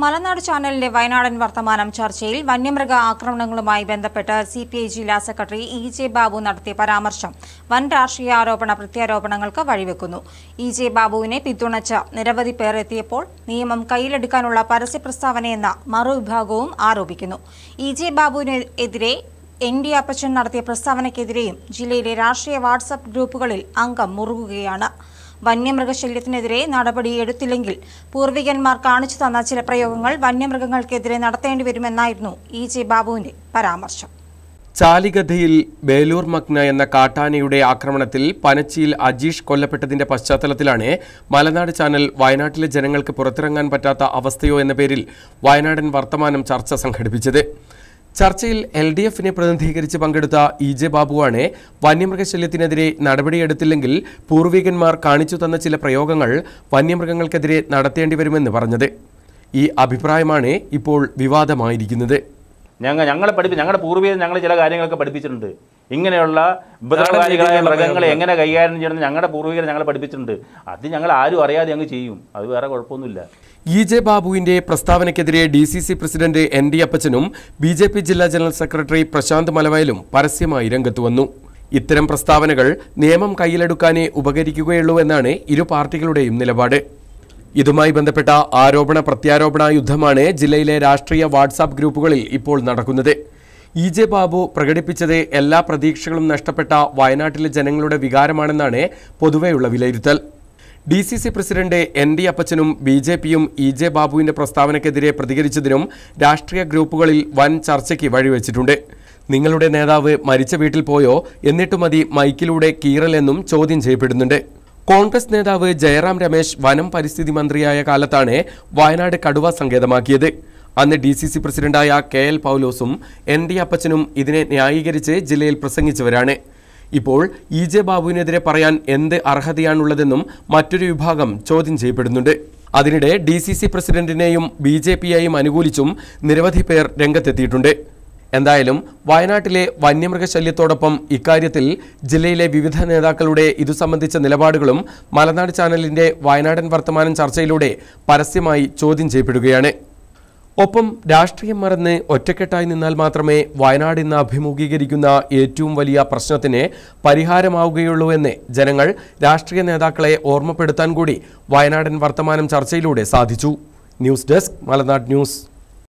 മലനാട് ചാനലിന്റെ വയനാടൻ വർത്തമാനം ചർച്ചയിൽ വന്യമൃഗ ആക്രമണങ്ങളുമായി ബന്ധപ്പെട്ട് സി പി ഐ ജില്ലാ സെക്രട്ടറി ഇ ജെ ബാബു നടത്തിയ പരാമർശം വൻ രാഷ്ട്രീയ ആരോപണ പ്രത്യാരോപണങ്ങൾക്ക് വഴിവെക്കുന്നു. ഇ ജെ ബാബുവിനെ പിന്തുണച്ച നിരവധി പേർ എത്തിയപ്പോൾ നിയമം കയ്യിലെടുക്കാനുള്ള പരസ്യ പ്രസ്താവനയെന്ന മറുവിഭാഗവും ആരോപിക്കുന്നു. ഇ ജെ ബാബുവിനെതിരെ എൻ ഡി അപ്പച്ചൻ നടത്തിയ പ്രസ്താവനയ്ക്കെതിരെയും ജില്ലയിലെ രാഷ്ട്രീയ വാട്സപ്പ് ഗ്രൂപ്പുകളിൽ അംഗം മുറുകുകയാണ്. വന്യമൃഗശല്യത്തിനെതിരെ നടപടിയെടുത്തില്ലെങ്കിൽ പൂർവികന്മാർ കാണിച്ചു തന്ന ചില പ്രയോഗങ്ങൾ വന്യമൃഗങ്ങൾക്കെതിരെ നടത്തേണ്ടി വരുമെന്നായിരുന്നു ഇ ജെ ബാബുവിന്റെ പരാമർശം. ചാലികഥയിൽ ബേലൂർ മഗ്ന എന്ന കാട്ടാനയുടെ ആക്രമണത്തിൽ പനച്ചിയിൽ അജീഷ് കൊല്ലപ്പെട്ടതിന്റെ പശ്ചാത്തലത്തിലാണ് മലനാട് ചാനൽ വയനാട്ടിലെ ജനങ്ങൾക്ക് പുറത്തിറങ്ങാൻ പറ്റാത്ത അവസ്ഥയോ എന്ന പേരിൽ വയനാടൻ വർത്തമാനം ചർച്ച സംഘടിപ്പിച്ചത്. ചർച്ചയിൽ എൽ ഡി എഫിനെ പ്രതിനിധീകരിച്ച് പങ്കെടുത്ത ഇ ജെ ബാബുവാണ് വന്യമൃഗശല്യത്തിനെതിരെ നടപടിയെടുത്തില്ലെങ്കിൽ പൂർവികന്മാർ കാണിച്ചു തന്ന ചില പ്രയോഗങ്ങൾ വന്യമൃഗങ്ങൾക്കെതിരെ നടത്തേണ്ടി വരുമെന്ന് പറഞ്ഞത്. ഈ അഭിപ്രായമാണ് ഇപ്പോൾ വിവാദമായിരിക്കുന്നത്. ഞങ്ങൾ ഞങ്ങളെ പഠിപ്പി ഞങ്ങളുടെ പൂർവികർ ഞങ്ങൾ ചില കാര്യങ്ങളൊക്കെ പഠിപ്പിച്ചിട്ടുണ്ട്. ഇങ്ങനെയുള്ള ഉപദ്രവകാരികളായ മൃഗങ്ങളെ എങ്ങനെ കൈകാര്യം ചെയ്യണമെന്ന് ഞങ്ങളുടെ പൂർവികർ ഞങ്ങളെ പഠിപ്പിച്ചിട്ടുണ്ട്. അത് ഞങ്ങൾ ആരും അറിയാതെ അങ്ങ് ചെയ്യും. അത് വേറെ കുഴപ്പമൊന്നുമില്ല. ഇ ജെ ബാബുവിന്റെ പ്രസ്താവനയ്ക്കെതിരെ D C C president N D അപ്പച്ചനും ബി ജെ പി ജില്ലാ ജനറൽ സെക്രട്ടറി പ്രശാന്ത് മലവയലും പരസ്യമായി രംഗത്ത് വന്നു. ഇത്തരം പ്രസ്താവനകൾ നിയമം കയ്യിലെടുക്കാനേ ഉപകരിക്കുകയുള്ളൂ എന്നാണ് ഇരു പാർട്ടികളുടെയും നിലപാട്. ഇതുമായി ബന്ധപ്പെട്ട ആരോപണ പ്രത്യാരോപണ യുദ്ധമാണ് ജില്ലയിലെ രാഷ്ട്രീയ വാട്സാപ്പ് ഗ്രൂപ്പുകളിൽ ഇപ്പോൾ നടക്കുന്നത്. ഇ ജെ ബാബു പ്രകടിപ്പിച്ചത് എല്ലാ പ്രതീക്ഷകളും നഷ്ടപ്പെട്ട വയനാട്ടിലെ ജനങ്ങളുടെ വികാരമാണെന്നാണ് പൊതുവെയുള്ള വിലയിരുത്തൽ. D C C president N D അപ്പച്ചനും ബി ജെ പിയും ഇ ജെ ബാബുവിന്റെ പ്രസ്താവനയ്ക്കെതിരെ പ്രതികരിച്ചതിനും രാഷ്ട്രീയ ഗ്രൂപ്പുകളിൽ വൻ ചർച്ചയ്ക്ക് വഴിവെച്ചിട്ടുണ്ട്. നിങ്ങളുടെ നേതാവ് മരിച്ച വീട്ടിൽ പോയോ എന്നിട്ട് മതി മൈക്കിലൂടെ കീറലെന്നും ചോദ്യം ചെയ്യപ്പെടുന്നുണ്ട്. കോൺഗ്രസ് നേതാവ് ജയറാം രമേശ് വനം പരിസ്ഥിതി മന്ത്രിയായ കാലത്താണ് വയനാട് കടുവ സങ്കേതമാക്കിയത്. അന്ന് ഡി സി സി പ്രസിഡന്റായ കെ എൽ പൗലോസും എൻ ഡി അപ്പച്ചനും ഇതിനെ ന്യായീകരിച്ച് ജില്ലയിൽ പ്രസംഗിച്ചവരാണ്. ഇപ്പോൾ ഇ ജെ ബാബുവിനെതിരെ പറയാൻ എന്ത് അർഹതയാണുള്ളതെന്നും മറ്റൊരു വിഭാഗം ചോദ്യം ചെയ്യപ്പെടുന്നുണ്ട്. അതിനിടെ ഡി സി സി പ്രസിഡന്റിനെയും ബി ജെ പിയെയും അനുകൂലിച്ചും നിരവധി പേർ രംഗത്തെത്തിയിട്ടുണ്ട്. എന്തായാലും വയനാട്ടിലെ വന്യമൃഗശല്യത്തോടൊപ്പം ഇക്കാര്യത്തിൽ ജില്ലയിലെ വിവിധ നേതാക്കളുടെ ഇതു സംബന്ധിച്ച നിലപാടുകളും മലനാട് ചാനലിന്റെ വയനാടൻ വർത്തമാനം ചർച്ചയിലൂടെ പരസ്യമായി ചോദ്യം ചെയ്യപ്പെടുകയാണ്. ഒപ്പം രാഷ്ട്രീയം മറന്ന് ഒറ്റക്കെട്ടായി നിന്നാൽ മാത്രമേ വയനാട് ഇന്ന് അഭിമുഖീകരിക്കുന്ന ഏറ്റവും വലിയ പ്രശ്നത്തിന് പരിഹാരമാവുകയുള്ളൂ എന്ന് ജനങ്ങൾ രാഷ്ട്രീയ നേതാക്കളെ ഓർമ്മപ്പെടുത്താൻ കൂടി വയനാടൻ വർത്തമാനം ചർച്ചയിലൂടെ സാധിച്ചു. News desk Malanad news.